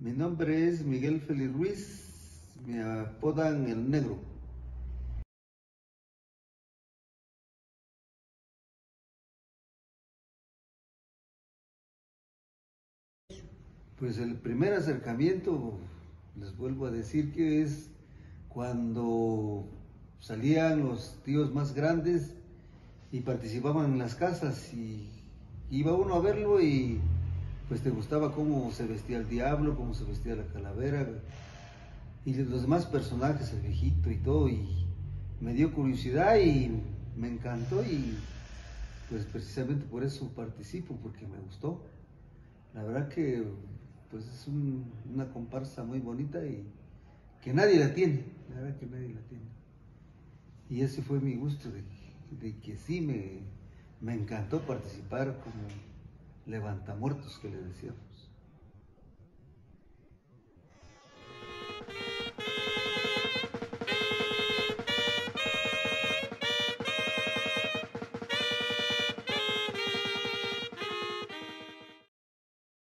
Mi nombre es Miguel Félix Ruiz, me apodan el negro. Pues el primer acercamiento, les vuelvo a decir que es cuando salían los tíos más grandes y participaban en las casas y iba uno a verlo y pues te gustaba cómo se vestía el diablo, cómo se vestía la calavera y los demás personajes, el viejito y todo y me dio curiosidad y me encantó y pues precisamente por eso participo, porque me gustó. La verdad que pues es un- una comparsa muy bonita y que nadie la tiene, la verdad que nadie la tiene. Y ese fue mi gusto, de, de que sí me, me encantó participar como levantamuertos que le decíamos.